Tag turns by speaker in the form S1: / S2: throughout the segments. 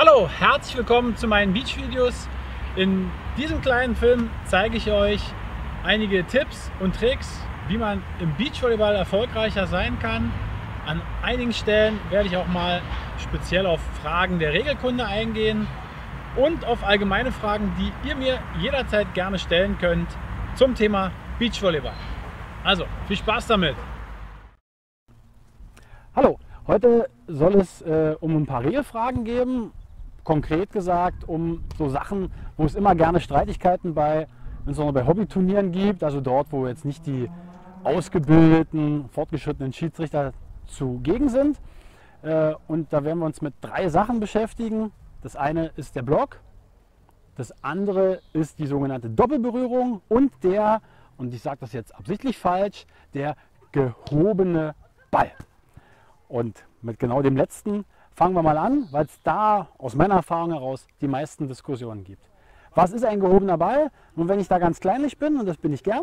S1: Hallo, herzlich willkommen zu meinen Beach-Videos. In diesem kleinen Film zeige ich euch einige Tipps und Tricks, wie man im Beachvolleyball erfolgreicher sein kann. An einigen Stellen werde ich auch mal speziell auf Fragen der Regelkunde eingehen und auf allgemeine Fragen, die ihr mir jederzeit gerne stellen könnt zum Thema Beachvolleyball. Also, viel Spaß damit!
S2: Hallo, heute soll es äh, um ein paar Regelfragen geben konkret gesagt um so Sachen, wo es immer gerne Streitigkeiten bei, insbesondere bei Hobbyturnieren gibt, also dort, wo jetzt nicht die ausgebildeten, fortgeschrittenen Schiedsrichter zugegen sind. Äh, und da werden wir uns mit drei Sachen beschäftigen. Das eine ist der Block, das andere ist die sogenannte Doppelberührung und der, und ich sage das jetzt absichtlich falsch, der gehobene Ball. Und mit genau dem letzten Fangen wir mal an, weil es da aus meiner Erfahrung heraus die meisten Diskussionen gibt. Was ist ein gehobener Ball? Und wenn ich da ganz kleinlich bin, und das bin ich gern,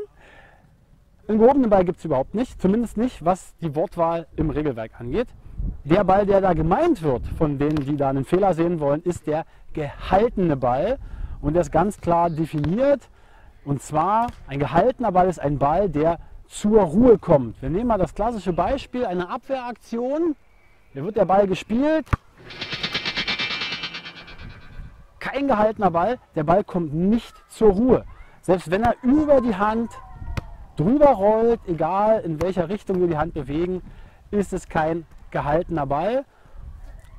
S2: einen gehobenen Ball gibt es überhaupt nicht, zumindest nicht, was die Wortwahl im Regelwerk angeht. Der Ball, der da gemeint wird, von denen, die da einen Fehler sehen wollen, ist der gehaltene Ball. Und der ist ganz klar definiert. Und zwar, ein gehaltener Ball ist ein Ball, der zur Ruhe kommt. Wir nehmen mal das klassische Beispiel, eine Abwehraktion. Hier wird der Ball gespielt. Kein gehaltener Ball. Der Ball kommt nicht zur Ruhe. Selbst wenn er über die Hand drüber rollt, egal in welcher Richtung wir die Hand bewegen, ist es kein gehaltener Ball.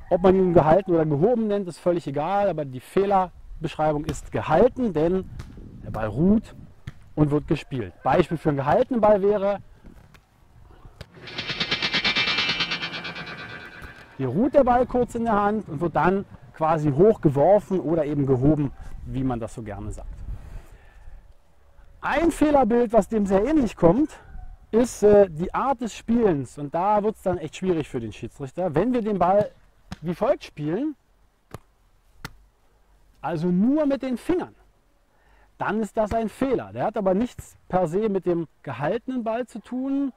S2: Ob man ihn gehalten oder gehoben nennt, ist völlig egal, aber die Fehlerbeschreibung ist gehalten, denn der Ball ruht und wird gespielt. Beispiel für einen gehaltenen Ball wäre, Hier ruht der Ball kurz in der Hand und wird dann quasi hochgeworfen oder eben gehoben, wie man das so gerne sagt. Ein Fehlerbild, was dem sehr ähnlich kommt, ist äh, die Art des Spielens. Und da wird es dann echt schwierig für den Schiedsrichter. Wenn wir den Ball wie folgt spielen, also nur mit den Fingern, dann ist das ein Fehler. Der hat aber nichts per se mit dem gehaltenen Ball zu tun,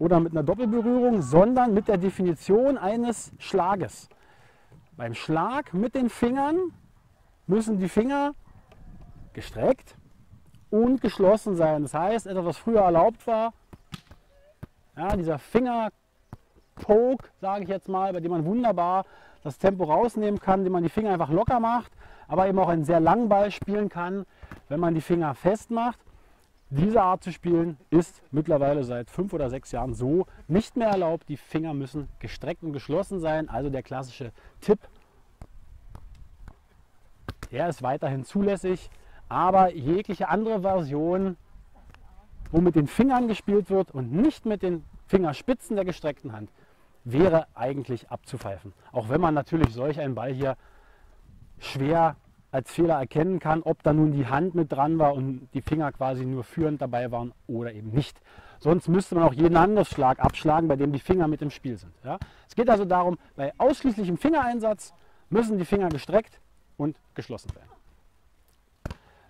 S2: oder mit einer Doppelberührung, sondern mit der Definition eines Schlages. Beim Schlag mit den Fingern müssen die Finger gestreckt und geschlossen sein. Das heißt, etwas, was früher erlaubt war, ja, dieser Finger-Poke, sage ich jetzt mal, bei dem man wunderbar das Tempo rausnehmen kann, indem man die Finger einfach locker macht, aber eben auch einen sehr langen Ball spielen kann, wenn man die Finger festmacht. Diese Art zu spielen ist mittlerweile seit fünf oder sechs Jahren so nicht mehr erlaubt. Die Finger müssen gestreckt und geschlossen sein. Also der klassische Tipp, der ist weiterhin zulässig. Aber jegliche andere Version, wo mit den Fingern gespielt wird und nicht mit den Fingerspitzen der gestreckten Hand, wäre eigentlich abzupfeifen. Auch wenn man natürlich solch einen Ball hier schwer als Fehler erkennen kann, ob da nun die Hand mit dran war und die Finger quasi nur führend dabei waren oder eben nicht. Sonst müsste man auch jeden anderen Schlag abschlagen, bei dem die Finger mit im Spiel sind. Ja? Es geht also darum, bei ausschließlichem Fingereinsatz müssen die Finger gestreckt und geschlossen werden.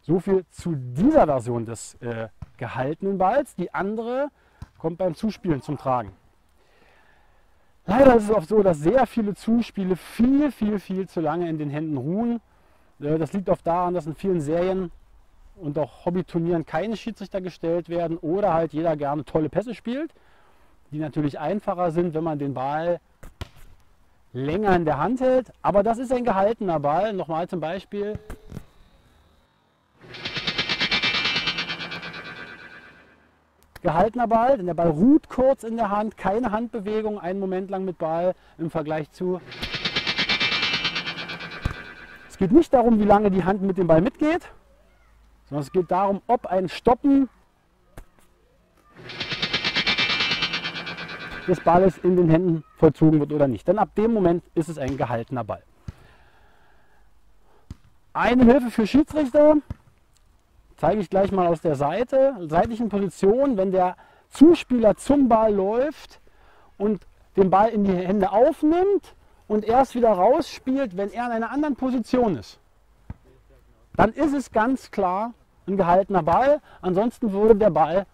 S2: So viel zu dieser Version des äh, gehaltenen Balls. Die andere kommt beim Zuspielen zum Tragen. Leider ist es oft so, dass sehr viele Zuspiele viel, viel, viel zu lange in den Händen ruhen das liegt oft daran, dass in vielen Serien und auch Hobbyturnieren keine Schiedsrichter gestellt werden oder halt jeder gerne tolle Pässe spielt, die natürlich einfacher sind, wenn man den Ball länger in der Hand hält. Aber das ist ein gehaltener Ball. Nochmal zum Beispiel. Gehaltener Ball, denn der Ball ruht kurz in der Hand, keine Handbewegung, einen Moment lang mit Ball im Vergleich zu geht nicht darum, wie lange die Hand mit dem Ball mitgeht, sondern es geht darum, ob ein Stoppen des Balles in den Händen vollzogen wird oder nicht. Denn ab dem Moment ist es ein gehaltener Ball. Eine Hilfe für Schiedsrichter zeige ich gleich mal aus der Seite, seitlichen Position, wenn der Zuspieler zum Ball läuft und den Ball in die Hände aufnimmt und erst wieder rausspielt, wenn er in einer anderen Position ist, dann ist es ganz klar ein gehaltener Ball. Ansonsten würde der Ball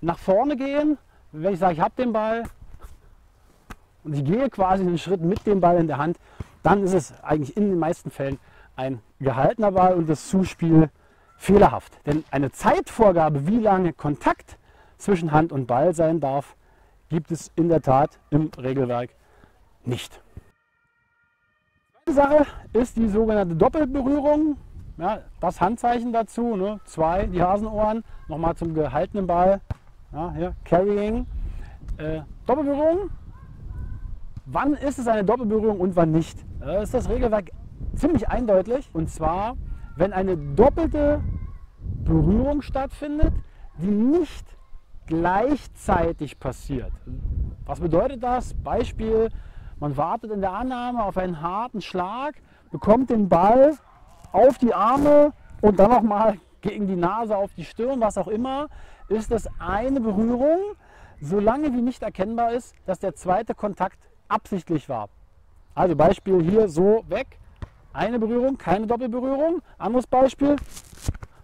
S2: nach vorne gehen. Wenn ich sage, ich habe den Ball und ich gehe quasi einen Schritt mit dem Ball in der Hand, dann ist es eigentlich in den meisten Fällen ein gehaltener Ball und das Zuspiel fehlerhaft. Denn eine Zeitvorgabe, wie lange Kontakt zwischen Hand und Ball sein darf, gibt es in der Tat im Regelwerk nicht. Die Sache ist die sogenannte Doppelberührung. Ja, das Handzeichen dazu, ne? zwei, die Hasenohren, nochmal zum gehaltenen Ball, ja, hier, Carrying. Äh, Doppelberührung. Wann ist es eine Doppelberührung und wann nicht? Da ist das Regelwerk ziemlich eindeutig. Und zwar, wenn eine doppelte Berührung stattfindet, die nicht gleichzeitig passiert. Was bedeutet das? Beispiel, man wartet in der Annahme auf einen harten Schlag, bekommt den Ball auf die Arme und dann nochmal gegen die Nase, auf die Stirn, was auch immer, ist das eine Berührung, solange wie nicht erkennbar ist, dass der zweite Kontakt absichtlich war. Also Beispiel hier so weg, eine Berührung, keine Doppelberührung. Anderes Beispiel,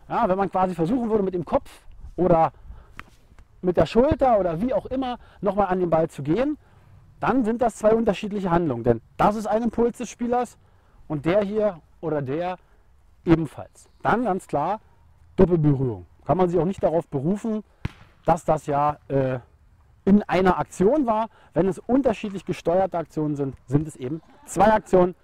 S2: ja, wenn man quasi versuchen würde mit dem Kopf oder mit der Schulter oder wie auch immer nochmal an den Ball zu gehen, dann sind das zwei unterschiedliche Handlungen. Denn das ist ein Impuls des Spielers und der hier oder der ebenfalls. Dann ganz klar Doppelberührung. Kann man sich auch nicht darauf berufen, dass das ja äh, in einer Aktion war. Wenn es unterschiedlich gesteuerte Aktionen sind, sind es eben zwei Aktionen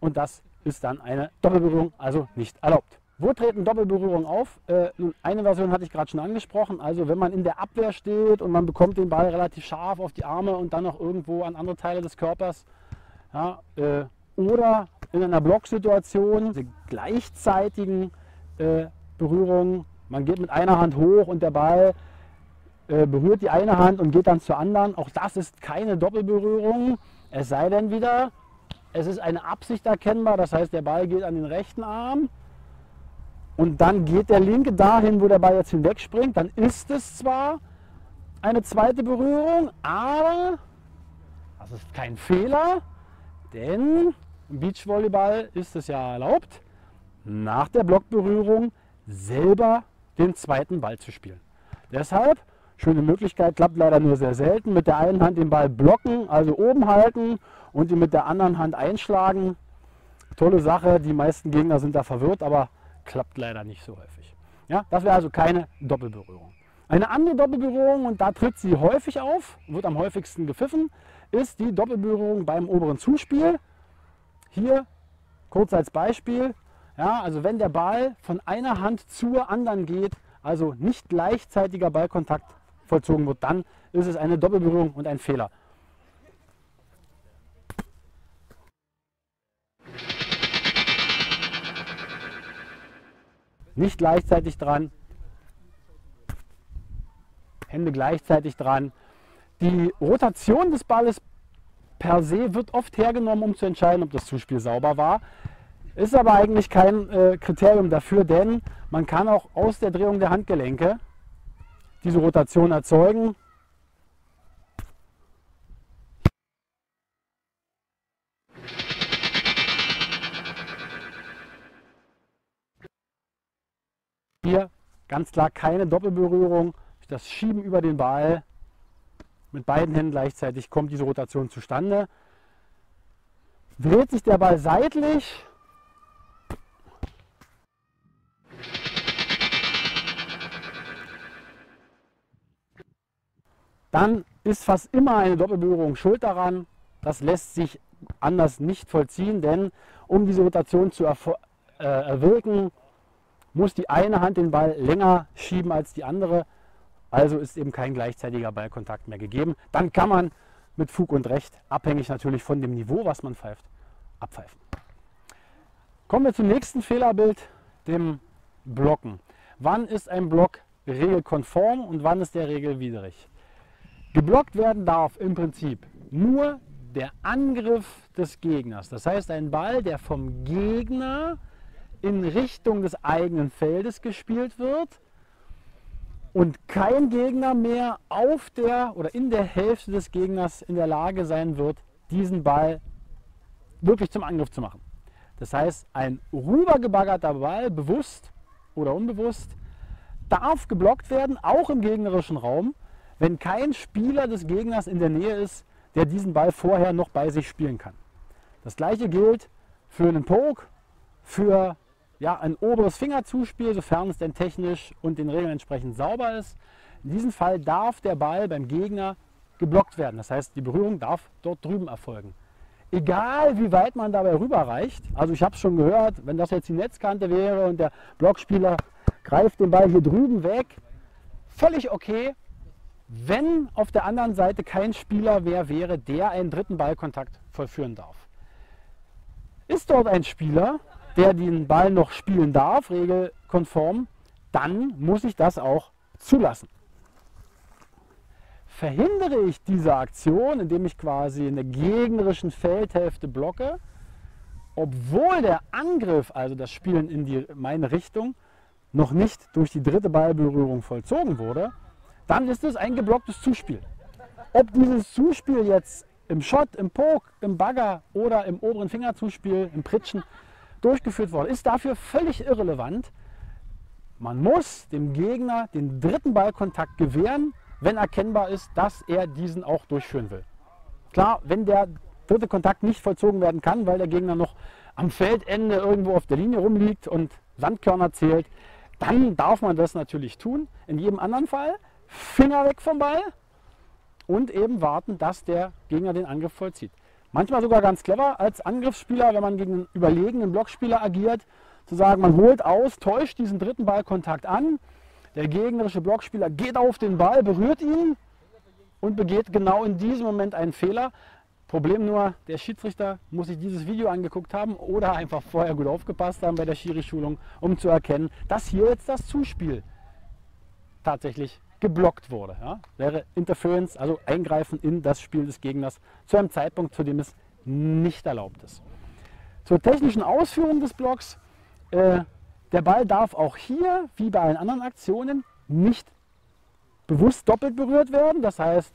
S2: und das ist dann eine Doppelberührung, also nicht erlaubt. Wo treten Doppelberührungen auf? Äh, eine Version hatte ich gerade schon angesprochen. Also wenn man in der Abwehr steht und man bekommt den Ball relativ scharf auf die Arme und dann noch irgendwo an andere Teile des Körpers. Ja, äh, oder in einer Blocksituation, die gleichzeitigen äh, Berührungen. Man geht mit einer Hand hoch und der Ball äh, berührt die eine Hand und geht dann zur anderen. Auch das ist keine Doppelberührung. Es sei denn wieder, es ist eine Absicht erkennbar. Das heißt, der Ball geht an den rechten Arm und dann geht der linke dahin, wo der Ball jetzt hinwegspringt. Dann ist es zwar eine zweite Berührung, aber das ist kein Fehler, denn im Beachvolleyball ist es ja erlaubt, nach der Blockberührung selber den zweiten Ball zu spielen. Deshalb, schöne Möglichkeit, klappt leider nur sehr selten. Mit der einen Hand den Ball blocken, also oben halten und ihn mit der anderen Hand einschlagen. Tolle Sache, die meisten Gegner sind da verwirrt, aber klappt leider nicht so häufig. Ja, das wäre also keine Doppelberührung. Eine andere Doppelberührung, und da tritt sie häufig auf, wird am häufigsten gepfiffen, ist die Doppelberührung beim oberen Zuspiel. Hier kurz als Beispiel, ja, also wenn der Ball von einer Hand zur anderen geht, also nicht gleichzeitiger Ballkontakt vollzogen wird, dann ist es eine Doppelberührung und ein Fehler. Nicht gleichzeitig dran, Hände gleichzeitig dran. Die Rotation des Balles per se wird oft hergenommen, um zu entscheiden, ob das Zuspiel sauber war. Ist aber eigentlich kein äh, Kriterium dafür, denn man kann auch aus der Drehung der Handgelenke diese Rotation erzeugen. Hier ganz klar keine Doppelberührung. Das Schieben über den Ball mit beiden Händen gleichzeitig kommt diese Rotation zustande. Dreht sich der Ball seitlich, dann ist fast immer eine Doppelberührung schuld daran. Das lässt sich anders nicht vollziehen, denn um diese Rotation zu äh, erwirken, muss die eine Hand den Ball länger schieben als die andere. Also ist eben kein gleichzeitiger Ballkontakt mehr gegeben. Dann kann man mit Fug und Recht, abhängig natürlich von dem Niveau, was man pfeift, abpfeifen. Kommen wir zum nächsten Fehlerbild, dem Blocken. Wann ist ein Block regelkonform und wann ist der regelwidrig? Geblockt werden darf im Prinzip nur der Angriff des Gegners. Das heißt, ein Ball, der vom Gegner in Richtung des eigenen Feldes gespielt wird und kein Gegner mehr auf der oder in der Hälfte des Gegners in der Lage sein wird, diesen Ball wirklich zum Angriff zu machen. Das heißt, ein rübergebaggerter Ball, bewusst oder unbewusst, darf geblockt werden, auch im gegnerischen Raum, wenn kein Spieler des Gegners in der Nähe ist, der diesen Ball vorher noch bei sich spielen kann. Das gleiche gilt für einen Poke, für ja, ein oberes Fingerzuspiel, sofern es denn technisch und den Regeln entsprechend sauber ist. In diesem Fall darf der Ball beim Gegner geblockt werden. Das heißt, die Berührung darf dort drüben erfolgen. Egal wie weit man dabei rüberreicht, also ich habe es schon gehört, wenn das jetzt die Netzkante wäre und der Blockspieler greift den Ball hier drüben weg, völlig okay, wenn auf der anderen Seite kein Spieler mehr wäre, der einen dritten Ballkontakt vollführen darf. Ist dort ein Spieler, der den Ball noch spielen darf, regelkonform, dann muss ich das auch zulassen. Verhindere ich diese Aktion, indem ich quasi in der gegnerischen Feldhälfte blocke, obwohl der Angriff, also das Spielen in die, meine Richtung, noch nicht durch die dritte Ballberührung vollzogen wurde, dann ist es ein geblocktes Zuspiel. Ob dieses Zuspiel jetzt im Shot, im Poke, im Bagger oder im oberen Fingerzuspiel, im Pritschen durchgeführt worden ist, dafür völlig irrelevant. Man muss dem Gegner den dritten Ballkontakt gewähren, wenn erkennbar ist, dass er diesen auch durchführen will. Klar, wenn der dritte Kontakt nicht vollzogen werden kann, weil der Gegner noch am Feldende irgendwo auf der Linie rumliegt und Sandkörner zählt, dann darf man das natürlich tun. In jedem anderen Fall Finger weg vom Ball und eben warten, dass der Gegner den Angriff vollzieht. Manchmal sogar ganz clever als Angriffsspieler, wenn man gegen einen überlegenen Blockspieler agiert, zu sagen, man holt aus, täuscht diesen dritten Ballkontakt an, der gegnerische Blockspieler geht auf den Ball, berührt ihn und begeht genau in diesem Moment einen Fehler. Problem nur, der Schiedsrichter muss sich dieses Video angeguckt haben oder einfach vorher gut aufgepasst haben bei der Schiri-Schulung, um zu erkennen, dass hier jetzt das Zuspiel tatsächlich geblockt wurde. Ja? Wäre Interference, also Eingreifen in das Spiel des Gegners zu einem Zeitpunkt, zu dem es nicht erlaubt ist. Zur technischen Ausführung des Blocks. Äh, der Ball darf auch hier, wie bei allen anderen Aktionen, nicht bewusst doppelt berührt werden. Das heißt,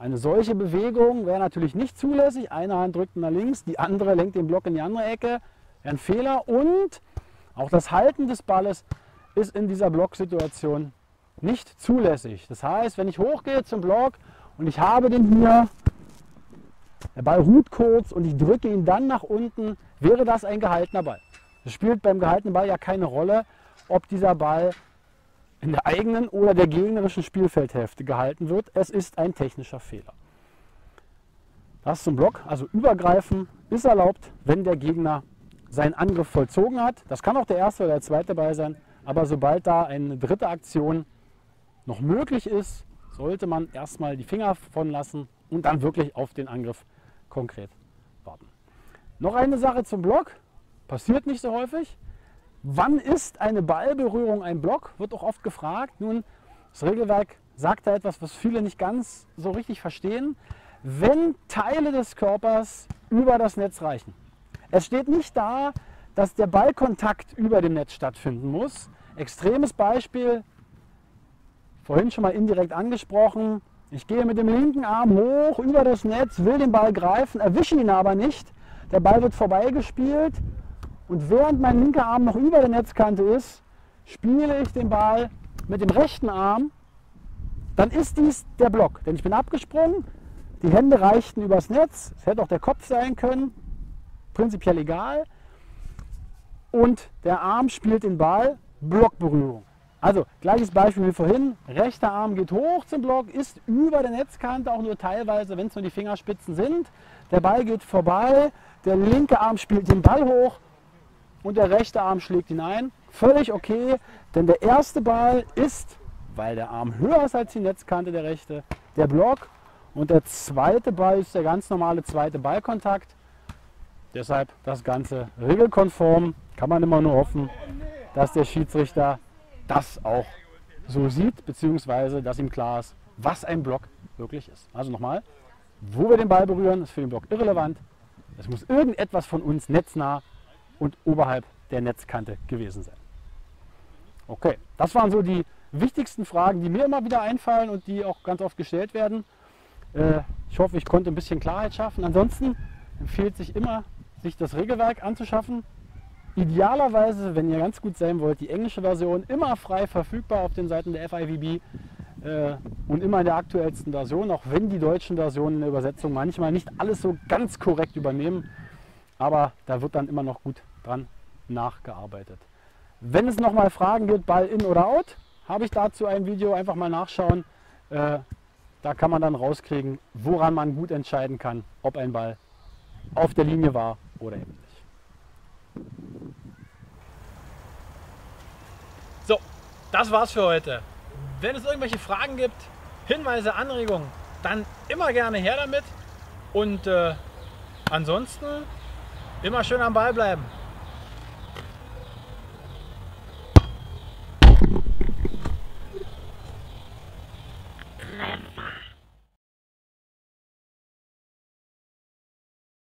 S2: eine solche Bewegung wäre natürlich nicht zulässig. Eine Hand drückt nach links, die andere lenkt den Block in die andere Ecke. Ein Fehler. Und auch das Halten des Balles ist in dieser Blocksituation nicht zulässig. Das heißt, wenn ich hochgehe zum Block und ich habe den hier, der Ball ruht kurz und ich drücke ihn dann nach unten, wäre das ein gehaltener Ball. Es spielt beim gehaltenen Ball ja keine Rolle, ob dieser Ball in der eigenen oder der gegnerischen Spielfeldhälfte gehalten wird. Es ist ein technischer Fehler. Das zum Block, also übergreifen, ist erlaubt, wenn der Gegner seinen Angriff vollzogen hat. Das kann auch der erste oder der zweite Ball sein, aber sobald da eine dritte Aktion noch möglich ist, sollte man erstmal die Finger von lassen und dann wirklich auf den Angriff konkret warten. Noch eine Sache zum Block, passiert nicht so häufig. Wann ist eine Ballberührung ein Block? Wird auch oft gefragt. Nun, das Regelwerk sagt da etwas, was viele nicht ganz so richtig verstehen. Wenn Teile des Körpers über das Netz reichen. Es steht nicht da, dass der Ballkontakt über dem Netz stattfinden muss. Extremes Beispiel, vorhin schon mal indirekt angesprochen. Ich gehe mit dem linken Arm hoch über das Netz, will den Ball greifen, erwische ihn aber nicht. Der Ball wird vorbeigespielt und während mein linker Arm noch über der Netzkante ist, spiele ich den Ball mit dem rechten Arm. Dann ist dies der Block, denn ich bin abgesprungen, die Hände reichten übers Netz, es hätte auch der Kopf sein können, prinzipiell egal. Und der Arm spielt den Ball, Blockberührung. Also gleiches Beispiel wie vorhin, rechter Arm geht hoch zum Block, ist über der Netzkante, auch nur teilweise, wenn es nur die Fingerspitzen sind. Der Ball geht vorbei, der linke Arm spielt den Ball hoch und der rechte Arm schlägt ihn ein. Völlig okay, denn der erste Ball ist, weil der Arm höher ist als die Netzkante, der rechte, der Block. Und der zweite Ball ist der ganz normale zweite Ballkontakt. Deshalb das Ganze regelkonform. Kann man immer nur hoffen, dass der Schiedsrichter das auch so sieht, beziehungsweise dass ihm klar ist, was ein Block wirklich ist. Also nochmal, wo wir den Ball berühren, ist für den Block irrelevant. Es muss irgendetwas von uns netznah und oberhalb der Netzkante gewesen sein. Okay, das waren so die wichtigsten Fragen, die mir immer wieder einfallen und die auch ganz oft gestellt werden. Äh, ich hoffe, ich konnte ein bisschen Klarheit schaffen. Ansonsten empfiehlt sich immer, sich das Regelwerk anzuschaffen. Idealerweise, wenn ihr ganz gut sein wollt, die englische Version immer frei verfügbar auf den Seiten der FIVB. äh, und immer in der aktuellsten Version, auch wenn die deutschen Versionen in der Übersetzung manchmal nicht alles so ganz korrekt übernehmen. Aber da wird dann immer noch gut dran nachgearbeitet. Wenn es nochmal Fragen gibt, Ball in oder out, habe ich dazu ein Video, einfach mal nachschauen. Äh, da kann man dann rauskriegen, woran man gut entscheiden kann, ob ein Ball auf der Linie war oder eben nicht.
S1: So, das war's für heute. Wenn es irgendwelche Fragen gibt, Hinweise, Anregungen, dann immer gerne her damit. Und äh, ansonsten immer schön am Ball bleiben.